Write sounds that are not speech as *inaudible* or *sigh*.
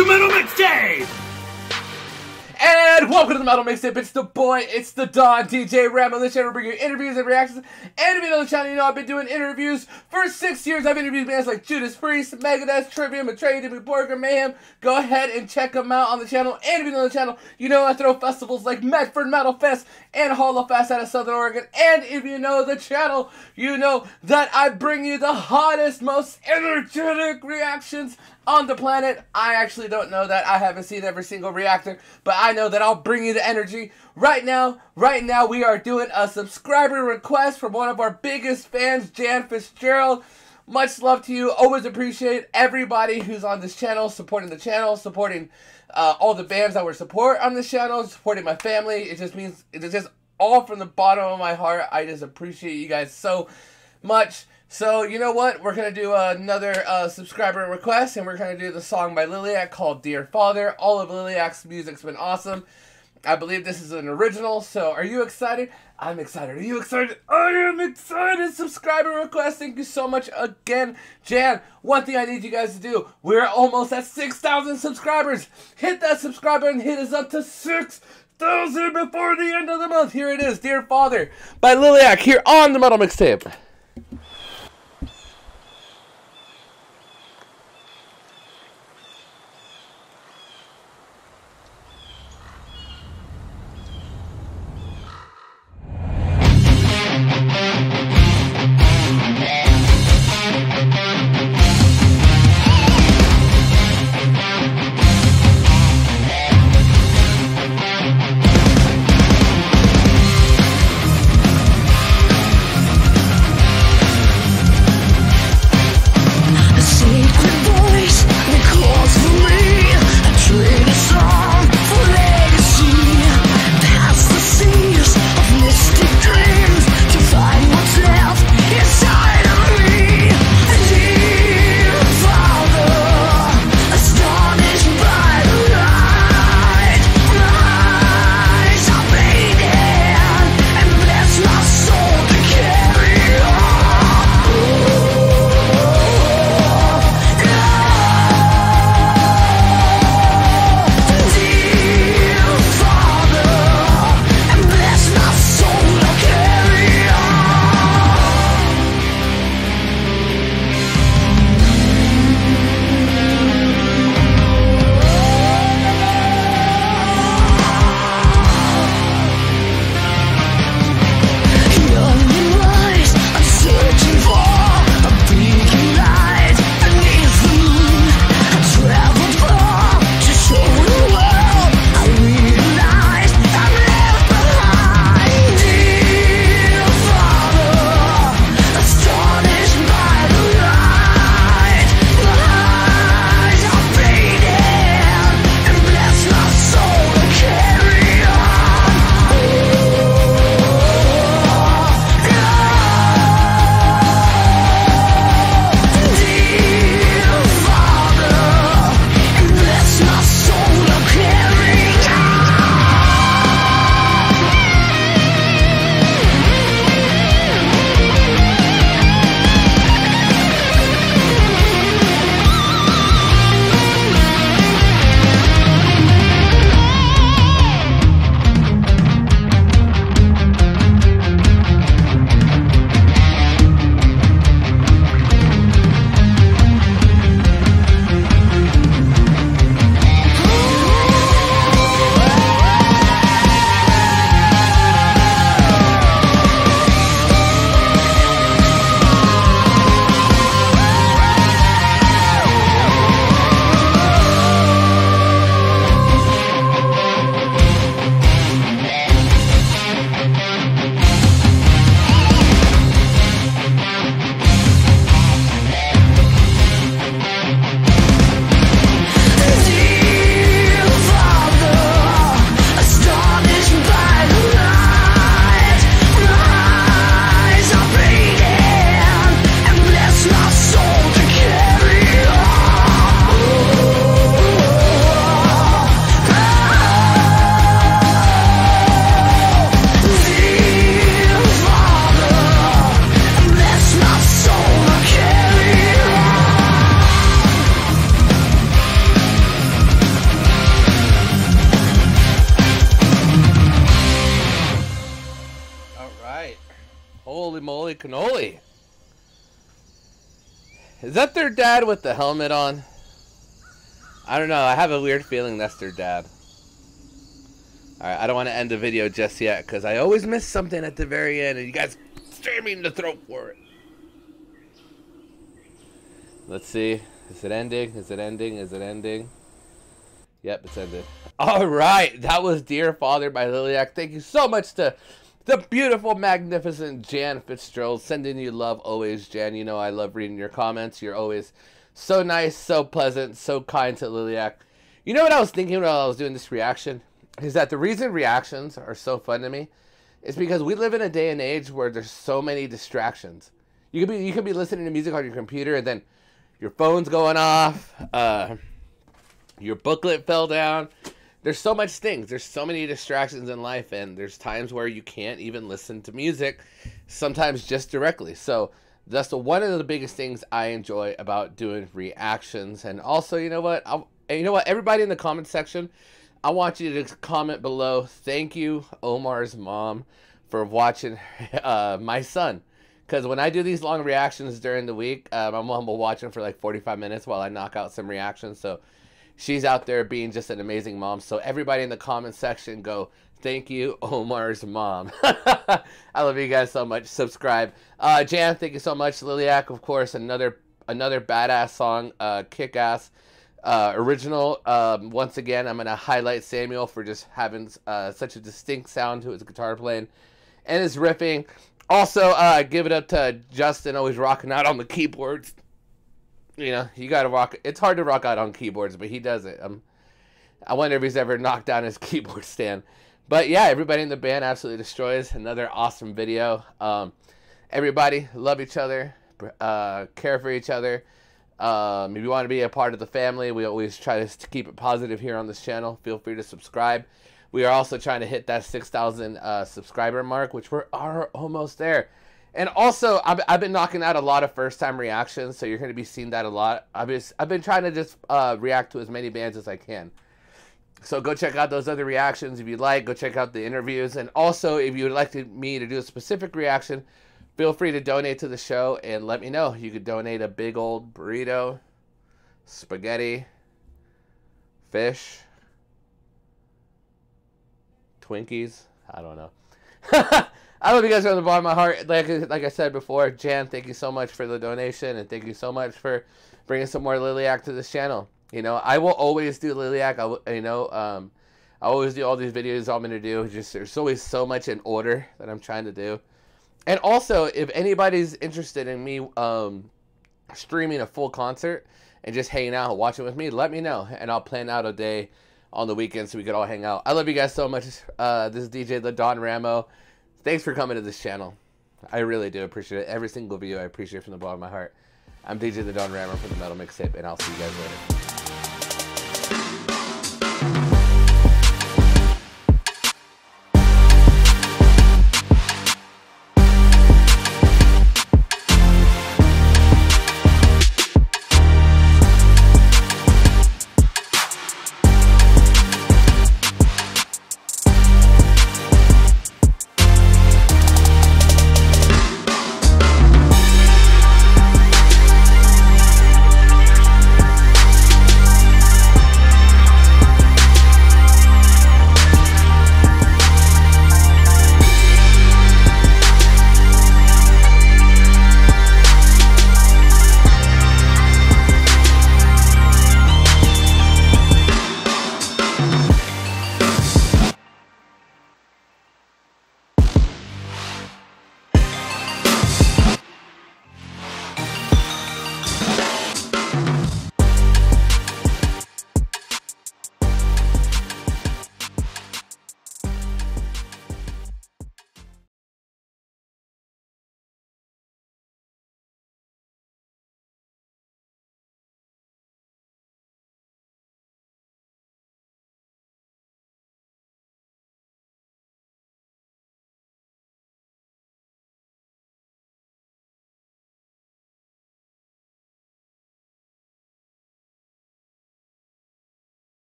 The Metal Mixtape! And welcome to the Metal Mixtape. It's the boy, it's the Don, DJ Ram. On this channel, we bring you interviews and reactions. And if you know the channel, you know I've been doing interviews for six years. I've interviewed bands like Judas Priest, Megadeth, Trivium, Betrayed, Jimmy Borger, Mayhem. Go ahead and check them out on the channel. And if you know the channel, you know I throw festivals like Medford Metal Fest and Holo Fest out of Southern Oregon. And if you know the channel, you know that I bring you the hottest, most energetic reactions on the planet. I actually don't know that. I haven't seen every single reactor, but I know that I'll bring you the energy. Right now, right now, we are doing a subscriber request from one of our biggest fans, Jan Fitzgerald. Much love to you. Always appreciate everybody who's on this channel, supporting the channel, supporting uh, all the bands that were support on this channel, supporting my family. It just means, it's just all from the bottom of my heart. I just appreciate you guys so much. So, you know what? We're going to do another uh, subscriber request, and we're going to do the song by Liliac called Dear Father. All of Liliac's music's been awesome. I believe this is an original, so are you excited? I'm excited. Are you excited? I am excited! Subscriber request, thank you so much again. Jan, one thing I need you guys to do, we're almost at 6,000 subscribers. Hit that subscribe button, hit us up to 6,000 before the end of the month. Here it is, Dear Father, by Liliac, here on the Metal Mixtape. Is that their dad with the helmet on? I don't know. I have a weird feeling that's their dad. Alright, I don't want to end the video just yet because I always miss something at the very end and you guys stare me in the throat for it. Let's see. Is it ending? Is it ending? Is it ending? Yep, it's ended. Alright, that was Dear Father by Liliac. Thank you so much to the beautiful, magnificent Jan Fitzgerald. Sending you love always, Jan. You know I love reading your comments. You're always so nice, so pleasant, so kind to Liliac. You know what I was thinking while I was doing this reaction? Is that the reason reactions are so fun to me is because we live in a day and age where there's so many distractions. You could be you could be listening to music on your computer and then your phone's going off, uh, your booklet fell down. There's so much things. There's so many distractions in life, and there's times where you can't even listen to music, sometimes just directly. So that's the one of the biggest things I enjoy about doing reactions. And also, you know what? I'll, you know what? Everybody in the comment section, I want you to comment below. Thank you, Omar's mom, for watching *laughs* uh, my son. Because when I do these long reactions during the week, uh, my mom will watch them for like 45 minutes while I knock out some reactions. So she's out there being just an amazing mom. So everybody in the comment section go, thank you, Omar's mom. *laughs* I love you guys so much. Subscribe. Uh, Jan, thank you so much. Liliac, of course, another another badass song, uh, kick ass. Uh, original. Um, once again, I'm gonna highlight Samuel for just having uh, such a distinct sound to his guitar playing and his riffing. Also, uh, give it up to Justin, always rocking out on the keyboards. You know, you gotta rock. It's hard to rock out on keyboards, but he does it. Um, I wonder if he's ever knocked down his *laughs* keyboard stand. But yeah, everybody in the band absolutely destroys. Another awesome video. Um, everybody love each other, uh, care for each other. Um, if you want to be a part of the family, we always try to keep it positive here on this channel. Feel free to subscribe. We are also trying to hit that 6,000 uh, subscriber mark, which we're are almost there. And also, I've, I've been knocking out a lot of first time reactions, so you're going to be seeing that a lot. I've, I've been trying to just uh, react to as many bands as I can. So go check out those other reactions if you'd like. Go check out the interviews. And also, if you would like to, me to do a specific reaction, feel free to donate to the show and let me know. You could donate a big old burrito, spaghetti, fish, Twinkies. I don't know. *laughs* I love you guys from the bottom of my heart. Like like I said before, Jan, thank you so much for the donation, and thank you so much for bringing some more Liliac to this channel. You know, I will always do Liliac. I you know, um, I always do all these videos I'm gonna do. Just there's always so much in order that I'm trying to do. And also, if anybody's interested in me um, streaming a full concert and just hanging out, watching with me, let me know, and I'll plan out a day on the weekend so we could all hang out. I love you guys so much. Uh, this is DJ The Don Ramo. Thanks for coming to this channel. I really do appreciate it. Every single video I appreciate from the bottom of my heart. I'm DJ The Don Ramo from the Metal Mixtape, and I'll see you guys later.